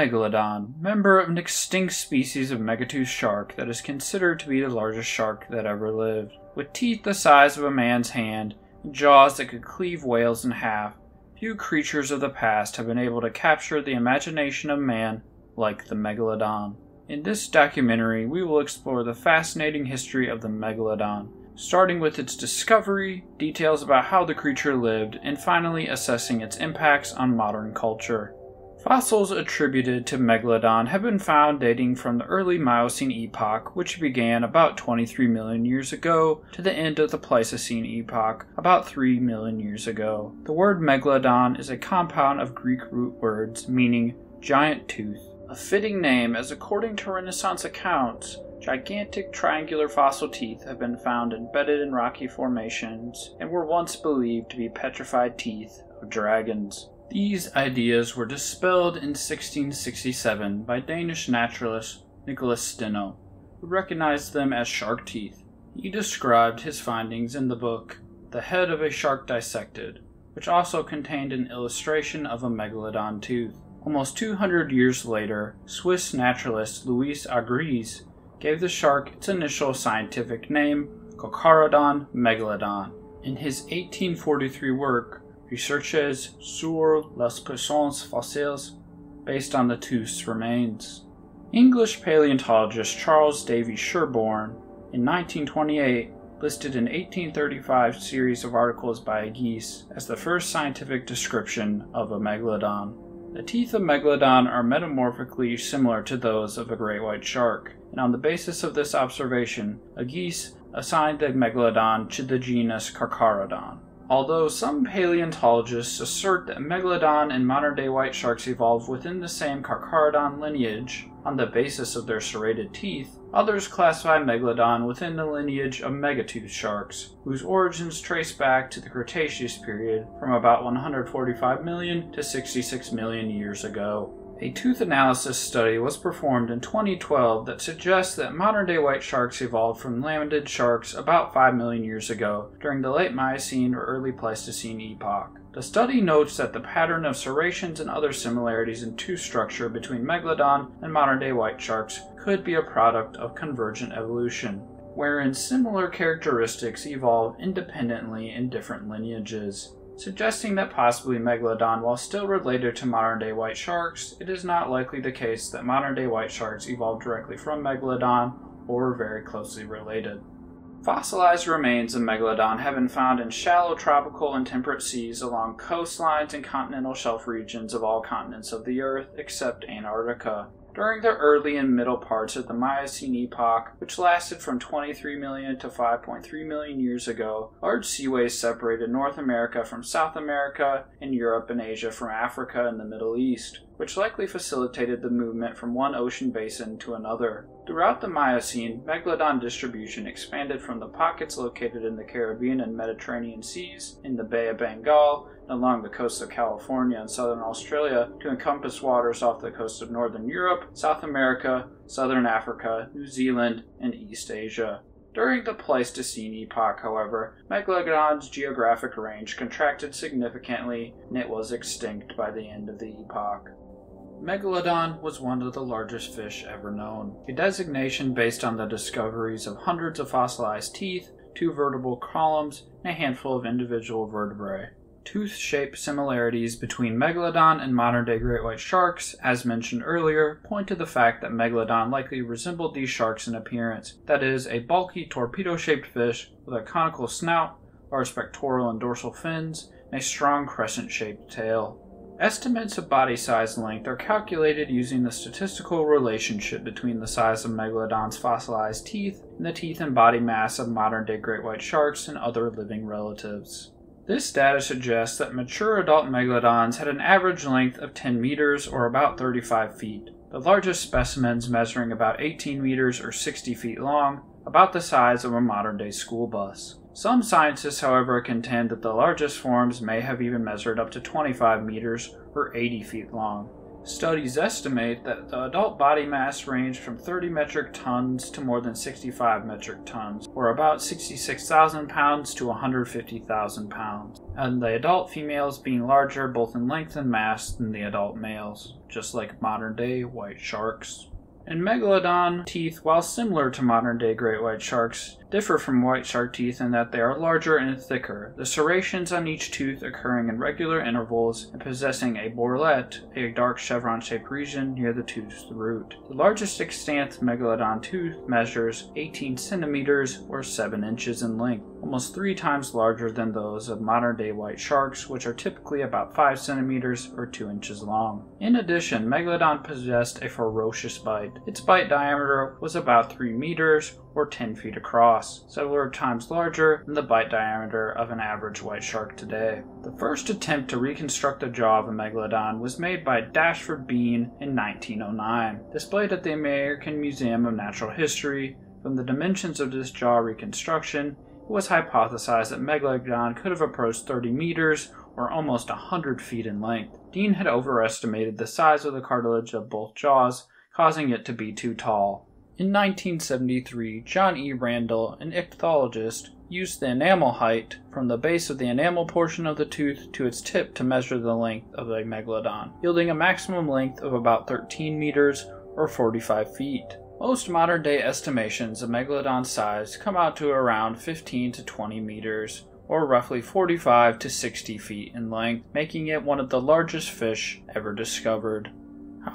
Megalodon, member of an extinct species of megatooth shark that is considered to be the largest shark that ever lived. With teeth the size of a man's hand and jaws that could cleave whales in half, few creatures of the past have been able to capture the imagination of man like the Megalodon. In this documentary, we will explore the fascinating history of the Megalodon, starting with its discovery, details about how the creature lived, and finally assessing its impacts on modern culture. Fossils attributed to Megalodon have been found dating from the early Miocene epoch, which began about 23 million years ago, to the end of the Pleistocene epoch, about 3 million years ago. The word Megalodon is a compound of Greek root words meaning giant tooth, a fitting name as according to Renaissance accounts, gigantic triangular fossil teeth have been found embedded in rocky formations and were once believed to be petrified teeth of dragons. These ideas were dispelled in 1667 by Danish naturalist Nicholas Steno, who recognized them as shark teeth. He described his findings in the book The Head of a Shark Dissected, which also contained an illustration of a megalodon tooth. Almost 200 years later, Swiss naturalist Louis Agassiz gave the shark its initial scientific name, Carcharodon megalodon. In his 1843 work, researches sur les poissons fossiles based on the tooth's remains. English paleontologist Charles Davy Sherborne in 1928 listed an 1835 series of articles by Agassiz as the first scientific description of a megalodon. The teeth of megalodon are metamorphically similar to those of a great white shark, and on the basis of this observation, Agassiz assigned the megalodon to the genus Carcharodon. Although some paleontologists assert that Megalodon and modern day white sharks evolved within the same Carcharodon lineage on the basis of their serrated teeth, others classify Megalodon within the lineage of megatooth sharks, whose origins trace back to the Cretaceous period from about 145 million to 66 million years ago. A tooth analysis study was performed in 2012 that suggests that modern day white sharks evolved from lamelid sharks about 5 million years ago during the late Miocene or early Pleistocene epoch. The study notes that the pattern of serrations and other similarities in tooth structure between Megalodon and modern day white sharks could be a product of convergent evolution, wherein similar characteristics evolve independently in different lineages suggesting that possibly Megalodon, while still related to modern day white sharks, it is not likely the case that modern day white sharks evolved directly from Megalodon or were very closely related. Fossilized remains of Megalodon have been found in shallow tropical and temperate seas along coastlines and continental shelf regions of all continents of the Earth except Antarctica. During the early and middle parts of the Miocene epoch, which lasted from 23 million to 5.3 million years ago, large seaways separated North America from South America and Europe and Asia from Africa and the Middle East, which likely facilitated the movement from one ocean basin to another. Throughout the Miocene, megalodon distribution expanded from the pockets located in the Caribbean and Mediterranean seas, in the Bay of Bengal, along the coast of California and southern Australia to encompass waters off the coast of northern Europe, South America, southern Africa, New Zealand, and East Asia. During the Pleistocene epoch, however, Megalodon's geographic range contracted significantly and it was extinct by the end of the epoch. Megalodon was one of the largest fish ever known, a designation based on the discoveries of hundreds of fossilized teeth, two vertebral columns, and a handful of individual vertebrae tooth shape similarities between Megalodon and modern day great white sharks, as mentioned earlier, point to the fact that Megalodon likely resembled these sharks in appearance. That is, a bulky torpedo shaped fish with a conical snout, large pectoral and dorsal fins, and a strong crescent shaped tail. Estimates of body size and length are calculated using the statistical relationship between the size of Megalodon's fossilized teeth and the teeth and body mass of modern day great white sharks and other living relatives. This data suggests that mature adult megalodons had an average length of 10 meters or about 35 feet, the largest specimens measuring about 18 meters or 60 feet long, about the size of a modern day school bus. Some scientists, however, contend that the largest forms may have even measured up to 25 meters or 80 feet long. Studies estimate that the adult body mass ranged from 30 metric tons to more than 65 metric tons, or about 66,000 pounds to 150,000 pounds, and the adult females being larger both in length and mass than the adult males, just like modern day white sharks. And megalodon teeth, while similar to modern day great white sharks, differ from white shark teeth in that they are larger and thicker, the serrations on each tooth occurring in regular intervals and possessing a bourlette, a dark chevron shaped region near the tooth's root. The largest extant megalodon tooth measures 18 centimeters or 7 inches in length, almost three times larger than those of modern day white sharks, which are typically about 5 centimeters or 2 inches long. In addition, megalodon possessed a ferocious bite. Its bite diameter was about 3 meters or 10 feet across, several times larger than the bite diameter of an average white shark today. The first attempt to reconstruct the jaw of a megalodon was made by Bashford Dean in 1909. Displayed at the American Museum of Natural History, from the dimensions of this jaw reconstruction, it was hypothesized that Megalodon could have approached 30 meters or almost 100 feet in length. Dean had overestimated the size of the cartilage of both jaws, causing it to be too tall. In 1973, John E. Randall, an ichthyologist, used the enamel height from the base of the enamel portion of the tooth to its tip to measure the length of a megalodon, yielding a maximum length of about 13 meters or 45 feet. Most modern day estimations of megalodon size come out to around 15 to 20 meters, or roughly 45 to 60 feet in length, making it one of the largest fish ever discovered.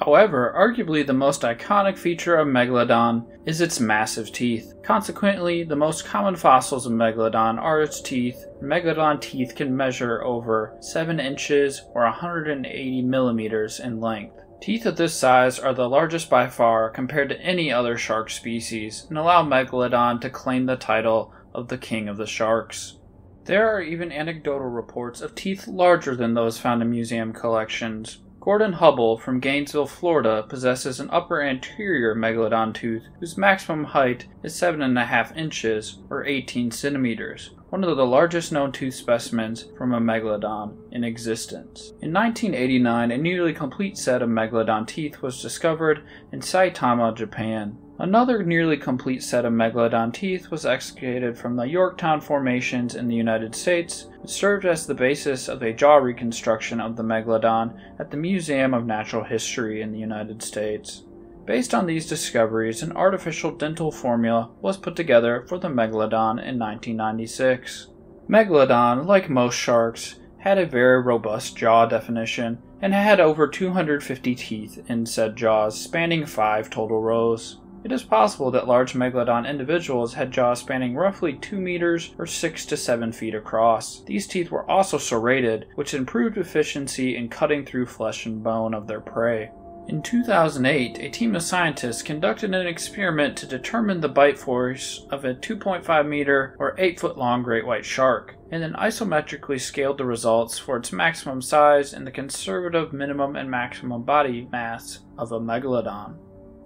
However, arguably the most iconic feature of Megalodon is its massive teeth. Consequently, the most common fossils of Megalodon are its teeth. Megalodon teeth can measure over 7 inches or 180 millimeters in length. Teeth of this size are the largest by far compared to any other shark species and allow Megalodon to claim the title of the king of the sharks. There are even anecdotal reports of teeth larger than those found in museum collections, Gordon Hubbell from Gainesville, Florida, possesses an upper anterior megalodon tooth whose maximum height is 7.5 inches or 18 centimeters, one of the largest known tooth specimens from a megalodon in existence. In 1989, a nearly complete set of megalodon teeth was discovered in Saitama, Japan. Another nearly complete set of megalodon teeth was excavated from the Yorktown formations in the United States and served as the basis of a jaw reconstruction of the megalodon at the Museum of Natural History in the United States. Based on these discoveries, an artificial dental formula was put together for the megalodon in 1996. Megalodon, like most sharks, had a very robust jaw definition and had over 250 teeth in said jaws, spanning five total rows. It is possible that large megalodon individuals had jaws spanning roughly 2 meters or 6 to 7 feet across. These teeth were also serrated, which improved efficiency in cutting through flesh and bone of their prey. In 2008, a team of scientists conducted an experiment to determine the bite force of a 2.5 meter or 8 foot long great white shark, and then isometrically scaled the results for its maximum size and the conservative minimum and maximum body mass of a megalodon.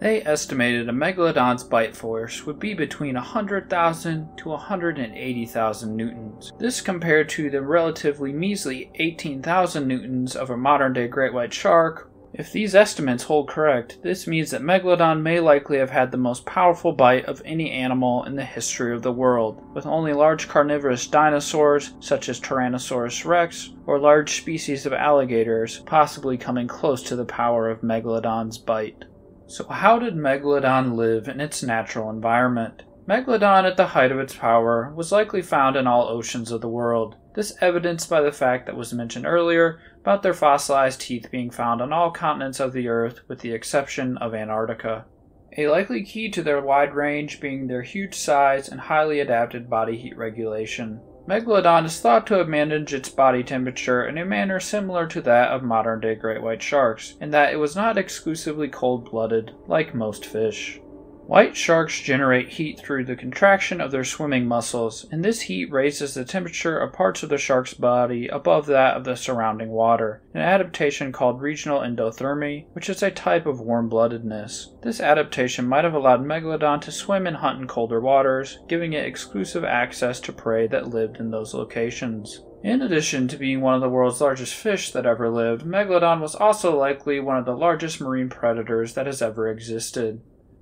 They estimated a megalodon's bite force would be between 100,000 to 180,000 newtons. This compared to the relatively measly 18,000 newtons of a modern day great white shark. If these estimates hold correct, this means that Megalodon may likely have had the most powerful bite of any animal in the history of the world, with only large carnivorous dinosaurs such as Tyrannosaurus rex or large species of alligators possibly coming close to the power of Megalodon's bite. So, how did Megalodon live in its natural environment? Megalodon, at the height of its power, was likely found in all oceans of the world. This evidenced by the fact that was mentioned earlier about their fossilized teeth being found on all continents of the Earth with the exception of Antarctica. A likely key to their wide range being their huge size and highly adapted body heat regulation. Megalodon is thought to have managed its body temperature in a manner similar to that of modern day great white sharks, in that it was not exclusively cold blooded like most fish. White sharks generate heat through the contraction of their swimming muscles, and this heat raises the temperature of parts of the shark's body above that of the surrounding water, an adaptation called regional endothermy, which is a type of warm bloodedness. This adaptation might have allowed Megalodon to swim and hunt in colder waters, giving it exclusive access to prey that lived in those locations. In addition to being one of the world's largest fish that ever lived, Megalodon was also likely one of the largest marine predators that has ever existed.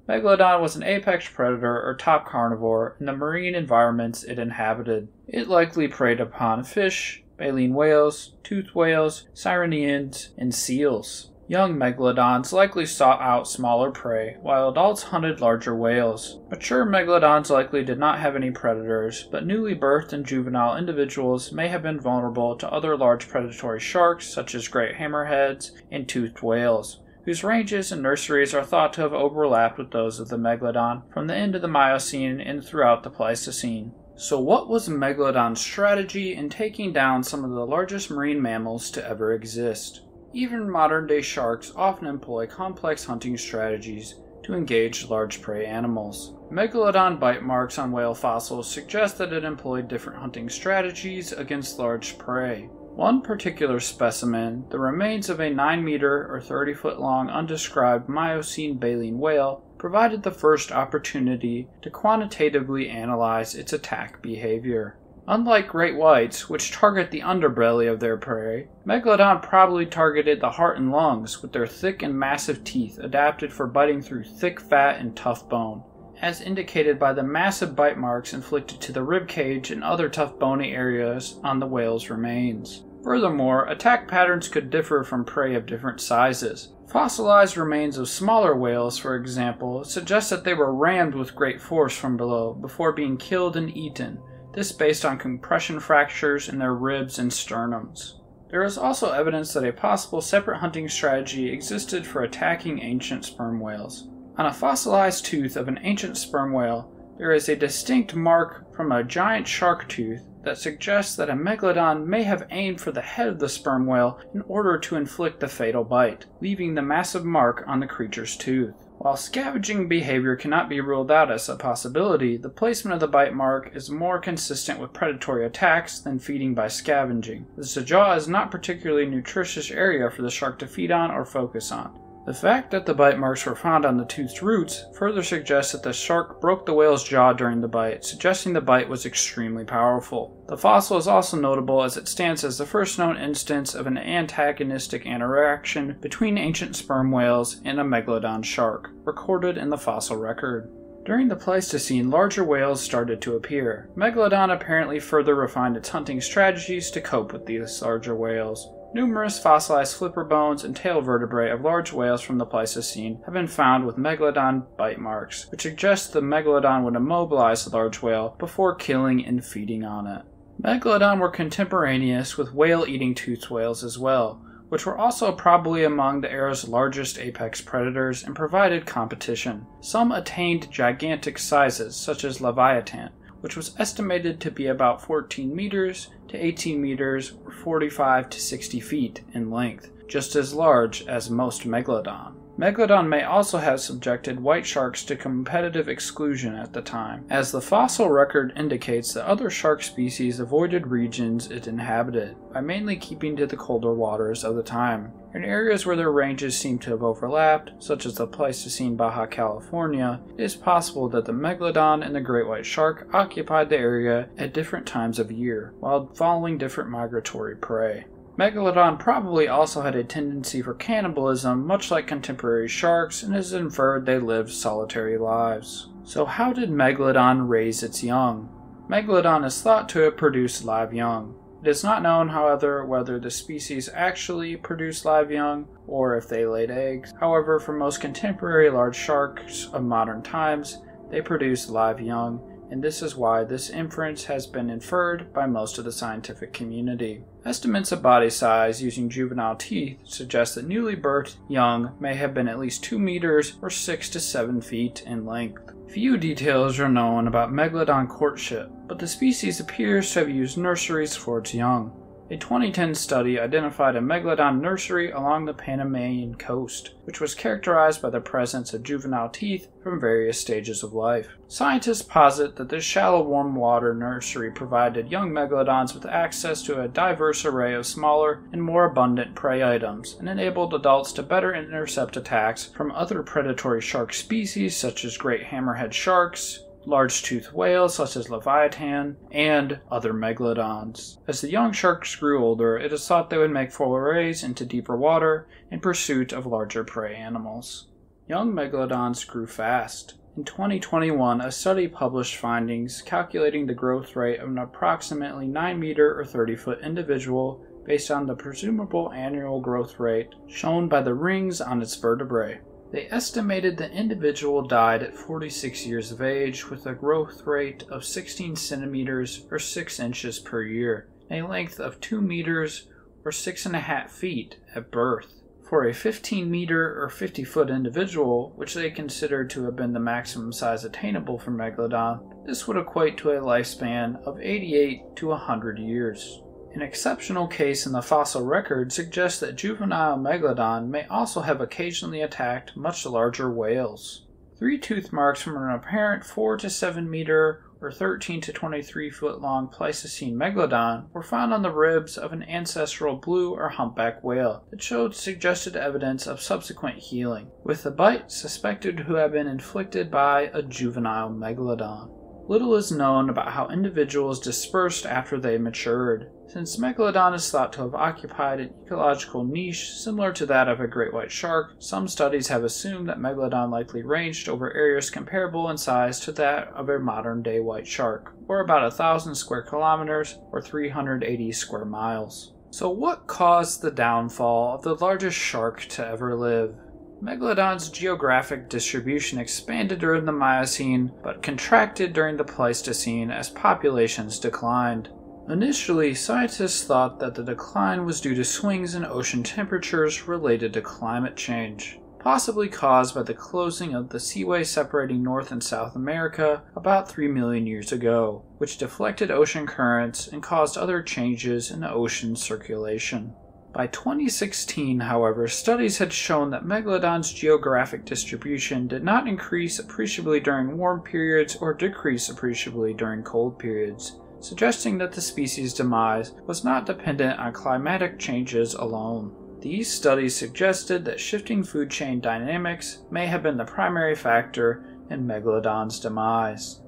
Megalodon was an apex predator or top carnivore in the marine environments it inhabited. It likely preyed upon fish, baleen whales, toothed whales, sirenians, and seals. Young megalodons likely sought out smaller prey, while adults hunted larger whales. Mature megalodons likely did not have any predators, but newly birthed and juvenile individuals may have been vulnerable to other large predatory sharks such as great hammerheads and toothed whales whose ranges and nurseries are thought to have overlapped with those of the megalodon from the end of the Miocene and throughout the Pleistocene. So, what was Megalodon's strategy in taking down some of the largest marine mammals to ever exist? Even modern day sharks often employ complex hunting strategies to engage large prey animals. Megalodon bite marks on whale fossils suggest that it employed different hunting strategies against large prey. One particular specimen, the remains of a 9 meter or 30 foot long undescribed Miocene baleen whale, provided the first opportunity to quantitatively analyze its attack behavior. Unlike great whites, which target the underbelly of their prey, Megalodon probably targeted the heart and lungs with their thick and massive teeth adapted for biting through thick fat and tough bone, as indicated by the massive bite marks inflicted to the rib cage and other tough bony areas on the whale's remains. Furthermore, attack patterns could differ from prey of different sizes. Fossilized remains of smaller whales, for example, suggest that they were rammed with great force from below before being killed and eaten, this based on compression fractures in their ribs and sternums. There is also evidence that a possible separate hunting strategy existed for attacking ancient sperm whales. On a fossilized tooth of an ancient sperm whale, there is a distinct mark from a giant shark tooth that suggests that a megalodon may have aimed for the head of the sperm whale in order to inflict the fatal bite, leaving the massive mark on the creature's tooth. While scavenging behavior cannot be ruled out as a possibility, the placement of the bite mark is more consistent with predatory attacks than feeding by scavenging. The jaw is not particularly nutritious area for the shark to feed on or focus on. The fact that the bite marks were found on the toothed roots further suggests that the shark broke the whale's jaw during the bite, suggesting the bite was extremely powerful. The fossil is also notable as it stands as the first known instance of an antagonistic interaction between ancient sperm whales and a megalodon shark, recorded in the fossil record. During the Pleistocene, larger whales started to appear. Megalodon apparently further refined its hunting strategies to cope with these larger whales. Numerous fossilized flipper bones and tail vertebrae of large whales from the Pleistocene have been found with megalodon bite marks, which suggests the megalodon would immobilize the large whale before killing and feeding on it. Megalodon were contemporaneous with whale-eating toothed whales as well, which were also probably among the era's largest apex predators and provided competition. Some attained gigantic sizes, such as Leviathan, which was estimated to be about 14 meters to 18 meters or 45 to 60 feet in length, just as large as most megalodon. Megalodon may also have subjected white sharks to competitive exclusion at the time, as the fossil record indicates that other shark species avoided regions it inhabited by mainly keeping to the colder waters of the time. In areas where their ranges seem to have overlapped, such as the Pleistocene Baja California, it is possible that the megalodon and the great white shark occupied the area at different times of year, while following different migratory prey. Megalodon probably also had a tendency for cannibalism, much like contemporary sharks, and is inferred they lived solitary lives. So, how did Megalodon raise its young? Megalodon is thought to have produced live young. It is not known, however, whether the species actually produced live young or if they laid eggs. However, for most contemporary large sharks of modern times, they produce live young, and this is why this inference has been inferred by most of the scientific community. Estimates of body size using juvenile teeth suggest that newly birthed young may have been at least 2 meters or 6 to 7 feet in length. Few details are known about megalodon courtship, but the species appears to have used nurseries for its young. A 2010 study identified a megalodon nursery along the Panamanian coast, which was characterized by the presence of juvenile teeth from various stages of life. Scientists posit that this shallow warm water nursery provided young megalodons with access to a diverse array of smaller and more abundant prey items and enabled adults to better intercept attacks from other predatory shark species such as great hammerhead sharks, large toothed whales such as Leviathan, and other megalodons. As the young sharks grew older, it is thought they would make forays into deeper water in pursuit of larger prey animals. Young megalodons grew fast. In 2021, a study published findings calculating the growth rate of an approximately 9 meter or 30 foot individual based on the presumable annual growth rate shown by the rings on its vertebrae. They estimated the individual died at 46 years of age with a growth rate of 16 centimeters or 6 inches per year, a length of 2 meters or 6.5 feet at birth. For a 15 meter or 50 foot individual, which they considered to have been the maximum size attainable for Megalodon, this would equate to a lifespan of 88 to 100 years. An exceptional case in the fossil record suggests that juvenile megalodon may also have occasionally attacked much larger whales. Three tooth marks from an apparent 4 to 7 meter or 13 to 23 foot long Pleistocene megalodon were found on the ribs of an ancestral blue or humpback whale that showed suggested evidence of subsequent healing, with the bite suspected to have been inflicted by a juvenile megalodon. Little is known about how individuals dispersed after they matured. Since Megalodon is thought to have occupied an ecological niche similar to that of a great white shark, some studies have assumed that Megalodon likely ranged over areas comparable in size to that of a modern day white shark, or about a thousand square kilometers or 380 square miles. So, what caused the downfall of the largest shark to ever live? Megalodon's geographic distribution expanded during the Miocene but contracted during the Pleistocene as populations declined. Initially, scientists thought that the decline was due to swings in ocean temperatures related to climate change, possibly caused by the closing of the seaway separating North and South America about 3 million years ago, which deflected ocean currents and caused other changes in ocean circulation. By 2016, however, studies had shown that Megalodon's geographic distribution did not increase appreciably during warm periods or decrease appreciably during cold periods, suggesting that the species' demise was not dependent on climatic changes alone. These studies suggested that shifting food chain dynamics may have been the primary factor in Megalodon's demise.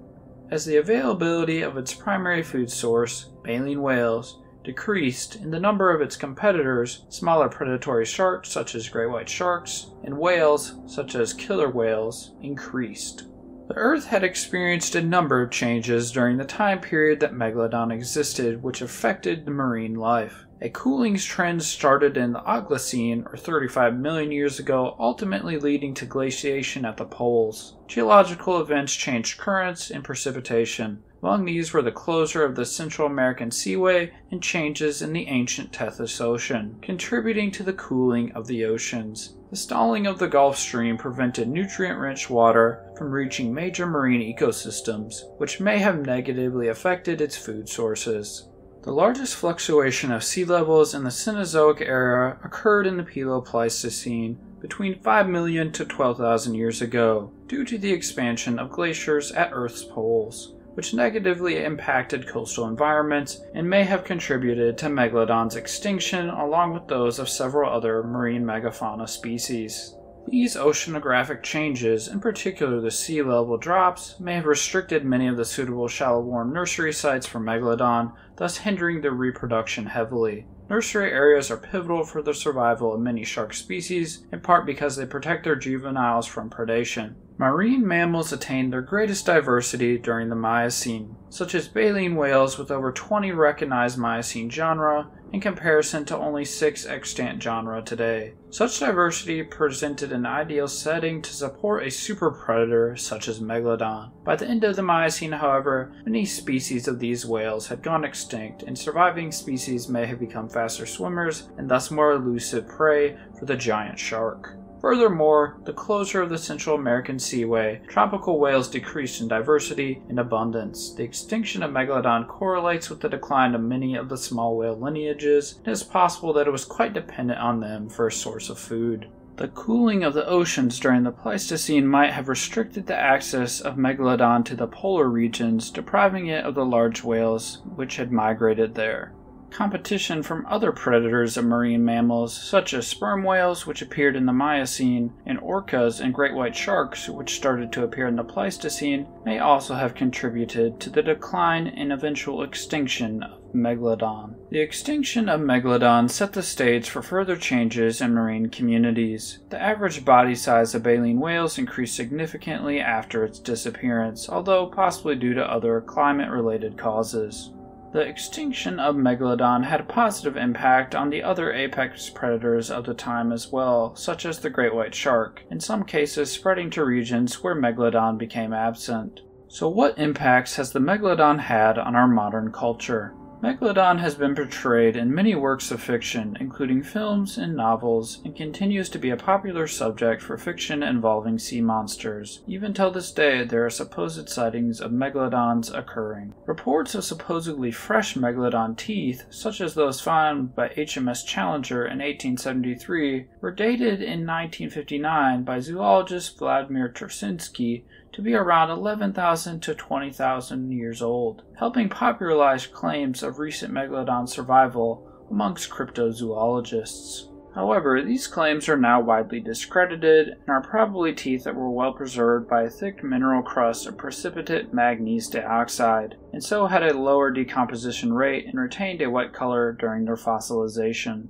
As the availability of its primary food source, baleen whales, decreased in the number of its competitors, smaller predatory sharks such as great white sharks, and whales such as killer whales increased. The Earth had experienced a number of changes during the time period that Megalodon existed, which affected the marine life. A cooling trend started in the Oligocene, or 35 million years ago, ultimately leading to glaciation at the poles. Geological events changed currents and precipitation. Among these were the closure of the Central American Seaway and changes in the ancient Tethys Ocean, contributing to the cooling of the oceans. The stalling of the Gulf Stream prevented nutrient rich water from reaching major marine ecosystems, which may have negatively affected its food sources. The largest fluctuation of sea levels in the Cenozoic era occurred in the Pleistocene between 5 million to 12,000 years ago, due to the expansion of glaciers at Earth's poles which negatively impacted coastal environments and may have contributed to megalodon's extinction along with those of several other marine megafauna species. These oceanographic changes, in particular the sea level drops, may have restricted many of the suitable shallow warm nursery sites for megalodon, thus hindering their reproduction heavily. Nursery areas are pivotal for the survival of many shark species, in part because they protect their juveniles from predation. Marine mammals attained their greatest diversity during the Miocene, such as baleen whales with over 20 recognized Miocene genera in comparison to only 6 extant genera today. Such diversity presented an ideal setting to support a super predator such as Megalodon. By the end of the Miocene, however, many species of these whales had gone extinct, and surviving species may have become faster swimmers and thus more elusive prey for the giant shark. Furthermore, the closure of the Central American Seaway, tropical whales decreased in diversity and abundance. The extinction of Megalodon correlates with the decline of many of the small whale lineages, and it is possible that it was quite dependent on them for a source of food. The cooling of the oceans during the Pleistocene might have restricted the access of Megalodon to the polar regions, depriving it of the large whales which had migrated there. Competition from other predators of marine mammals, such as sperm whales, which appeared in the Miocene, and orcas and great white sharks, which started to appear in the Pleistocene, may also have contributed to the decline and eventual extinction of Megalodon. The extinction of Megalodon set the stage for further changes in marine communities. The average body size of baleen whales increased significantly after its disappearance, although possibly due to other climate related causes. The extinction of Megalodon had a positive impact on the other apex predators of the time as well, such as the great white shark, in some cases spreading to regions where Megalodon became absent. So, what impacts has the Megalodon had on our modern culture? Megalodon has been portrayed in many works of fiction, including films and novels, and continues to be a popular subject for fiction involving sea monsters. Even till this day, there are supposed sightings of megalodons occurring. Reports of supposedly fresh megalodon teeth, such as those found by HMS Challenger in 1873, were dated in 1959 by zoologist Vladimir Tschernezky to be around 11,000 to 20,000 years old, helping popularize claims of recent megalodon survival amongst cryptozoologists. However, these claims are now widely discredited and are probably teeth that were well preserved by a thick mineral crust of precipitate manganese dioxide, and so had a lower decomposition rate and retained a white color during their fossilization.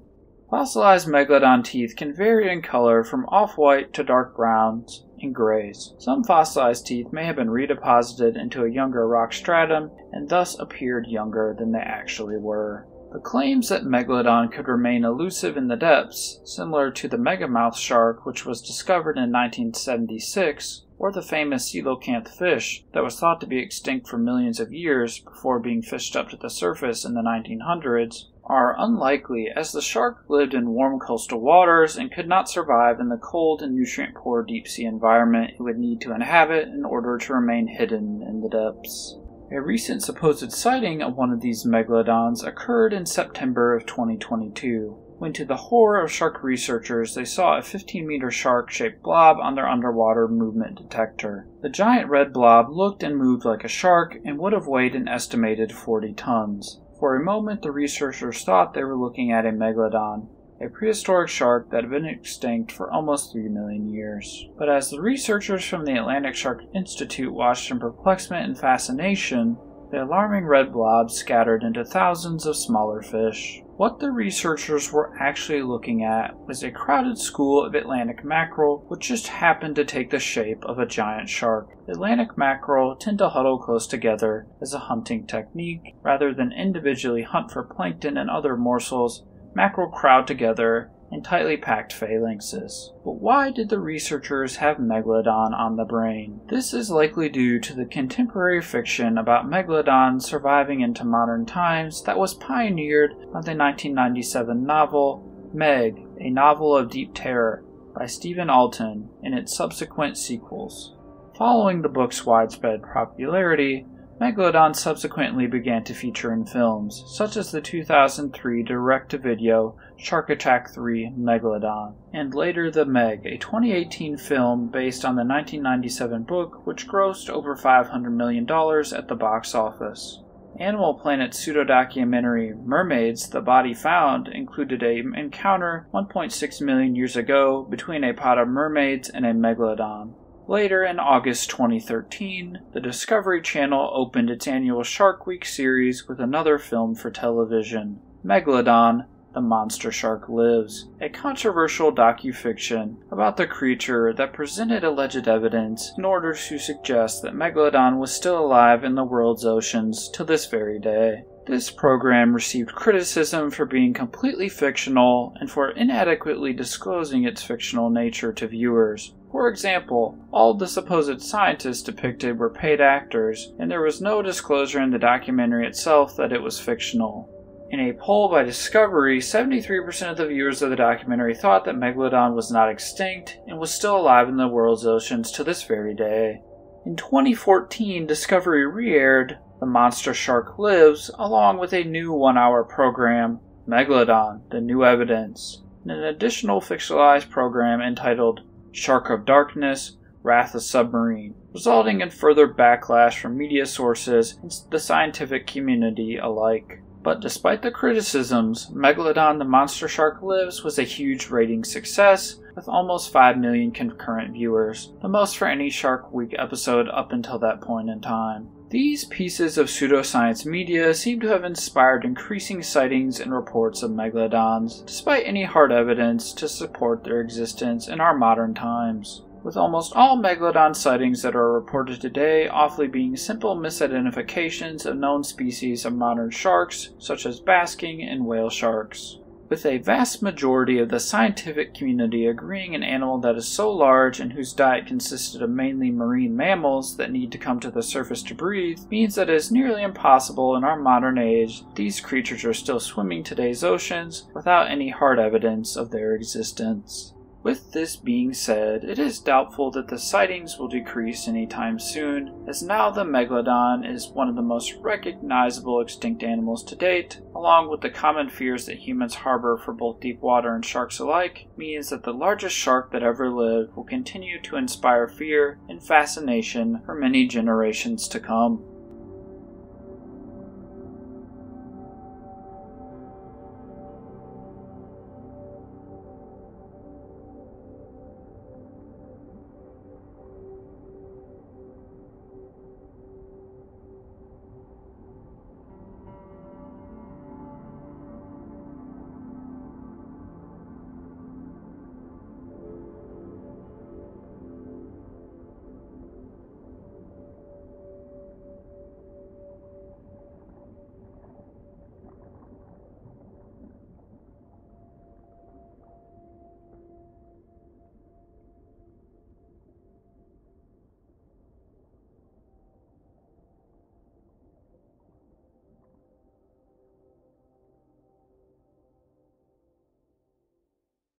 Fossilized megalodon teeth can vary in color from off-white to dark browns and grays. Some fossilized teeth may have been redeposited into a younger rock stratum and thus appeared younger than they actually were. The claims that Megalodon could remain elusive in the depths, similar to the megamouth shark which was discovered in 1976, or the famous coelacanth fish that was thought to be extinct for millions of years before being fished up to the surface in the 1900s, are unlikely as the shark lived in warm coastal waters and could not survive in the cold and nutrient poor deep sea environment it would need to inhabit in order to remain hidden in the depths. A recent supposed sighting of one of these megalodons occurred in September of 2022, when to the horror of shark researchers they saw a 15 meter shark shaped blob on their underwater movement detector. The giant red blob looked and moved like a shark and would have weighed an estimated 40 tons. For a moment, the researchers thought they were looking at a megalodon, a prehistoric shark that had been extinct for almost 3 million years. But as the researchers from the Atlantic Shark Institute watched in perplexment and fascination, the alarming red blob scattered into thousands of smaller fish. What the researchers were actually looking at was a crowded school of Atlantic mackerel which just happened to take the shape of a giant shark. Atlantic mackerel tend to huddle close together as a hunting technique. Rather than individually hunt for plankton and other morsels, mackerel crowd together in tightly packed phalanxes. But why did the researchers have Megalodon on the brain? This is likely due to the contemporary fiction about Megalodon surviving into modern times that was pioneered by the 1997 novel Meg, a novel of deep terror by Stephen Alten and its subsequent sequels. Following the book's widespread popularity, Megalodon subsequently began to feature in films, such as the 2003 direct-to-video Shark Attack 3 Megalodon, and later The Meg, a 2018 film based on the 1997 book which grossed over $500 million at the box office. Animal Planet's pseudo-documentary Mermaids: The Body Found included a encounter 1.6 million years ago between a pod of mermaids and a megalodon. Later, in August 2013, the Discovery Channel opened its annual Shark Week series with another film for television, Megalodon the Monster Shark Lives, a controversial docu-fiction about the creature that presented alleged evidence in order to suggest that Megalodon was still alive in the world's oceans to this very day. This program received criticism for being completely fictional and for inadequately disclosing its fictional nature to viewers. For example, all the supposed scientists depicted were paid actors, and there was no disclosure in the documentary itself that it was fictional. In a poll by Discovery, 73% of the viewers of the documentary thought that Megalodon was not extinct and was still alive in the world's oceans to this very day. In 2014, Discovery re aired The Monster Shark Lives along with a new one hour program, Megalodon The New Evidence, and an additional fictionalized program entitled Shark of Darkness Wrath of Submarine, resulting in further backlash from media sources and the scientific community alike. But despite the criticisms, Megalodon the Monster Shark Lives was a huge rating success, with almost 5 million concurrent viewers, the most for any Shark Week episode up until that point in time. These pieces of pseudoscience media seem to have inspired increasing sightings and reports of megalodons, despite any hard evidence to support their existence in our modern times with almost all megalodon sightings that are reported today awfully being simple misidentifications of known species of modern sharks, such as basking and whale sharks. With a vast majority of the scientific community agreeing an animal that is so large and whose diet consisted of mainly marine mammals that need to come to the surface to breathe means that it is nearly impossible in our modern age these creatures are still swimming today's oceans without any hard evidence of their existence. With this being said, it is doubtful that the sightings will decrease anytime soon, as now the megalodon is one of the most recognizable extinct animals to date, along with the common fears that humans harbor for both deep water and sharks alike, means that the largest shark that ever lived will continue to inspire fear and fascination for many generations to come.